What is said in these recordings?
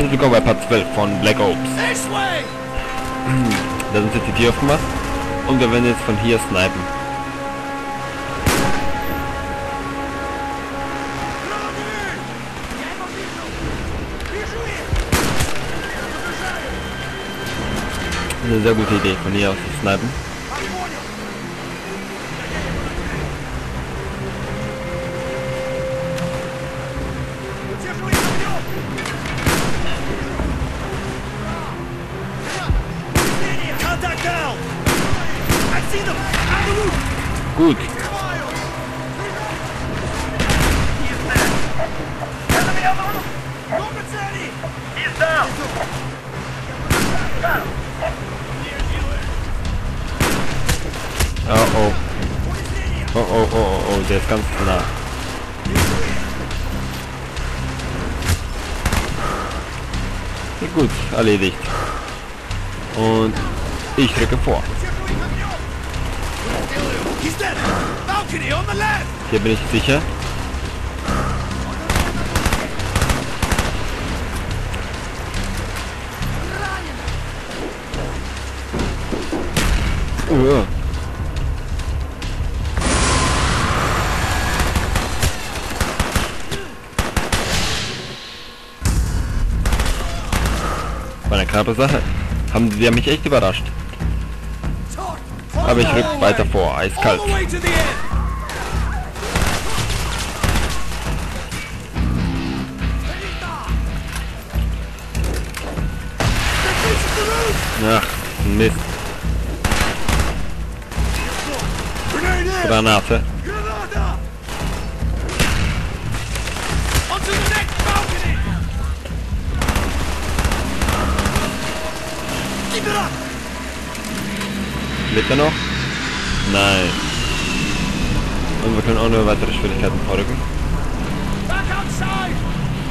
Bei Part 12 von Black Ops. Da sind jetzt die Tür aufgemacht und wir werden jetzt von hier snipen. Eine sehr gute Idee, von hier aus zu snipen. Gut, oh oh. Oh oh oh oh oh, der ist ganz nah. Gut, erledigt. Und ich drücke vor. Hier bin ich sicher. Uh. War eine knappe Sache. Haben sie mich echt überrascht. Aber ich rück weiter vor, eiskalt. Ach, Mist. Granate. Lebt er noch? Nein. Und wir können auch nur weitere Schwierigkeiten vorrücken. Back outside!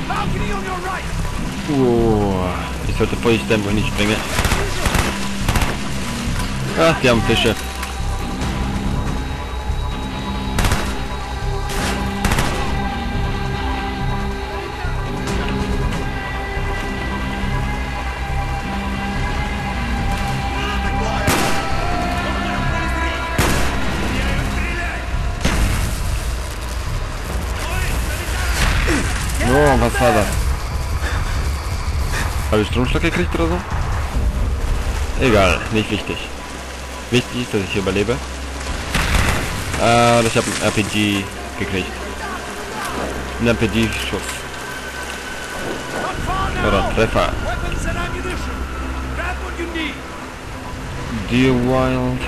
Balcony on your right! Uh, ich sollte wo ich nicht springe. Ach, die haben Fische. Oh, was war das? Habe ich Stromschlag gekriegt oder so? Egal, nicht wichtig. Wichtig ist, dass ich überlebe. Äh, ich habe ein RPG gekriegt. Ein RPG-Schuss. Oder Treffer. Dear Wild.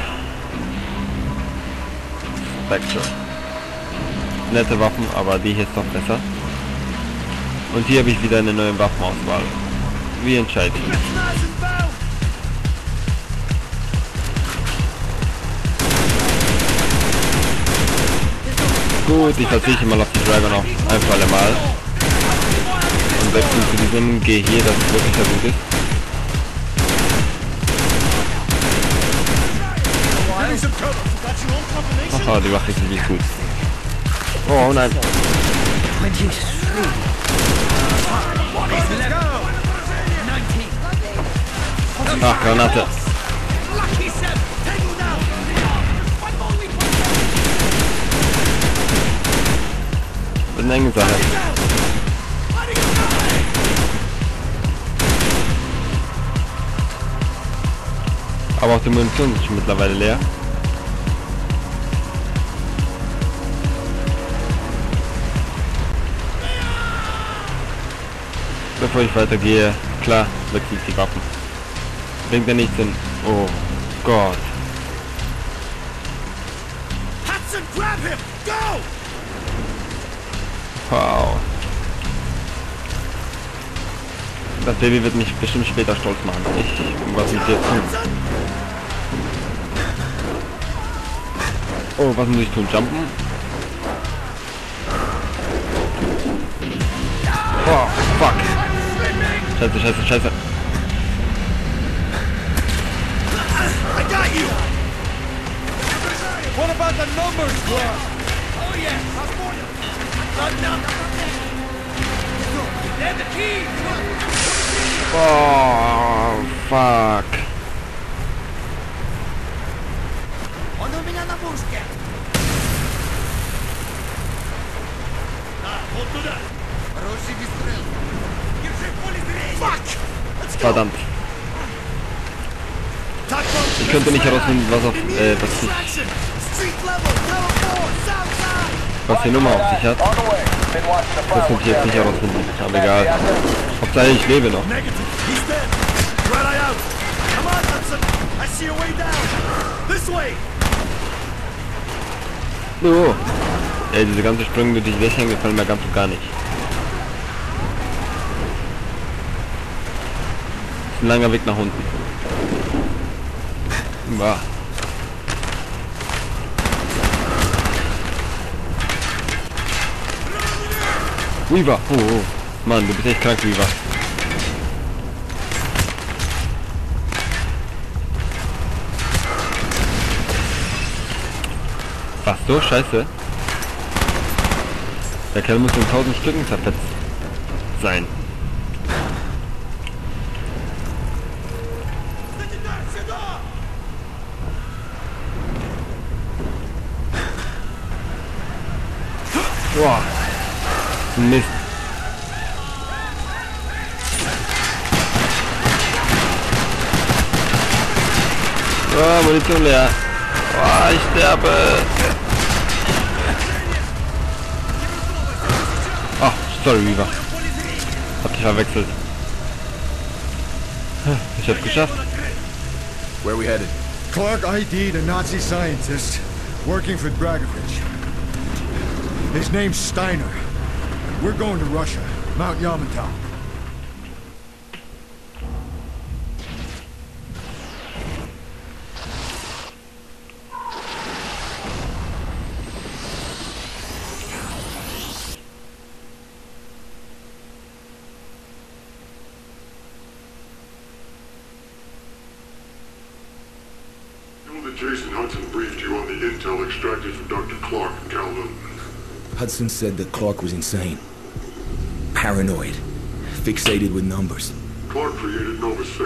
Spectre. Nette Waffen, aber die hier ist doch besser. Und hier habe ich wieder eine neue Waffenauswahl. Wie entscheide ich mich? It's nice and bound! Gut, ich verzichte mal auf die Dragon auf ein alle Mal. Und wechsle zu diesem G hier, das wirklich sehr gut ist. Haha, die ist wirklich gut. Oh nein. Ach, Granate. Wird eine enge Sache. Aber auch die Munition ist schon mittlerweile leer. Bevor ich weitergehe, klar, wechsle ich die Waffen. Bringt ja nichts in... Oh Gott. Hudson, grab him! Go! Wow. Das Baby wird mich bestimmt später stolz machen. Ich, was ich jetzt tun? Oh, was muss ich tun? Jumpen? Oh, fuck. Scheiße, scheiße, scheiße. you! What about the numbers, Clark? Oh, yeah. California. Not enough. They're the key. Oh, fuck. Он у меня на пушке! Да, вот туда! Хороший выстрел! Держи в поле зрения! Fuck! Let's go! Verdammt. Ich könnte nicht herausfinden, was auf äh, was, was die Nummer auf sich hat. Das könnte ich jetzt nicht herausfinden. Aber egal. Hauptsache ich lebe noch. Oh. So. Ey, diese ganze Sprünge durch die Dächern gefallen mir ganz und gar nicht. Ist ein langer Weg nach unten. Wow. Weaver! Oh, oh. Mann, du bist echt krank, Weaver. Was so scheiße? Der Kerl muss in tausend Stücken zerfetzt sein. Boah. Mist. Oh, Munition leer. Oh, ich sterbe. Ach, sorry, Weaver. Hab dich verwechselt. Ich hab's geschafft. Where we headed? Clark ID'd a Nazi scientist working for Dragovich. His name's Steiner. We're going to Russia, Mount Yamantau. Jason Hudson briefed you on the intel extracted from Dr. Clark in Kowloon. Hudson said that Clark was insane. Paranoid. Fixated with numbers. Clark created Nova 6,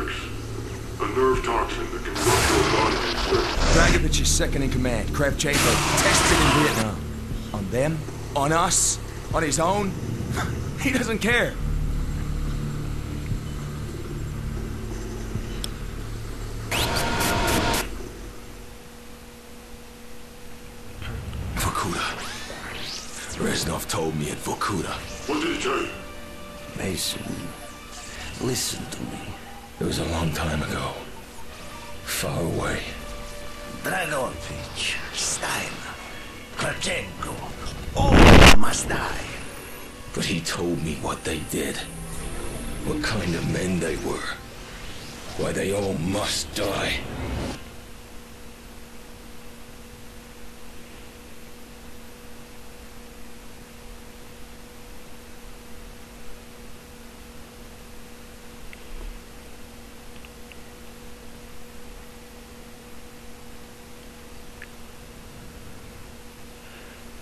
a nerve toxin that can rupture a body. Dragovich is second in command. Kravchenko tested in Vietnam. On them? On us? On his own? he doesn't care. Reznov told me at Vorkuta. What did he tell you? Mason, listen to me. It was a long time ago. Far away. Dragovich, Steiner, Kravchenko, all must die. But he told me what they did. What kind of men they were. Why they all must die.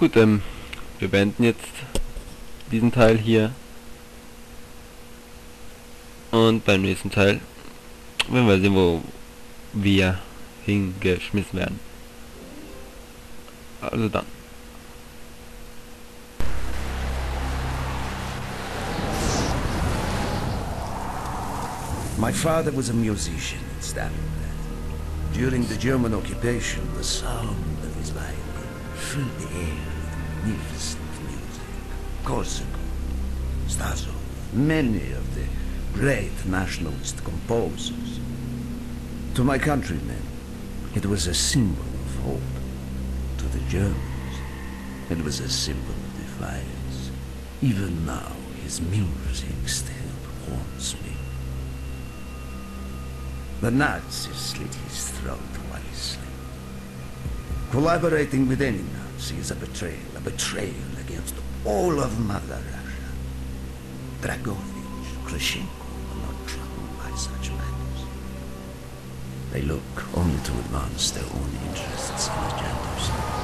Gut, ähm, wir beenden jetzt diesen Teil hier. Und beim nächsten Teil werden wir sehen, wo wir hingeschmissen werden. Also dann. My father was a musician in Stalingrad. During the German occupation, the sound of his violin filled the air with magnificent music. Korsakov, Stasov, many of the great nationalist composers. To my countrymen, it was a symbol of hope. To the Germans, it was a symbol of defiance. Even now, his music still haunts me. The Nazis slit his throat wisely. Collaborating with any Nazi is a betrayal, a betrayal against all of Mother Russia. Dragovich, Krashenko are not troubled by such matters. They look only to advance their own interests and agendas.